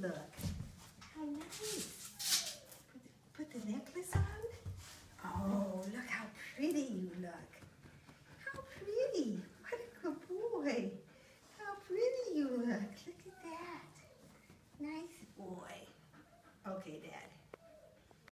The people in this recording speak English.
look. How nice. Put the, put the necklace on. Oh, look how pretty you look. How pretty. What a good boy. How pretty you look. Look at that. Nice boy. Okay, Dad.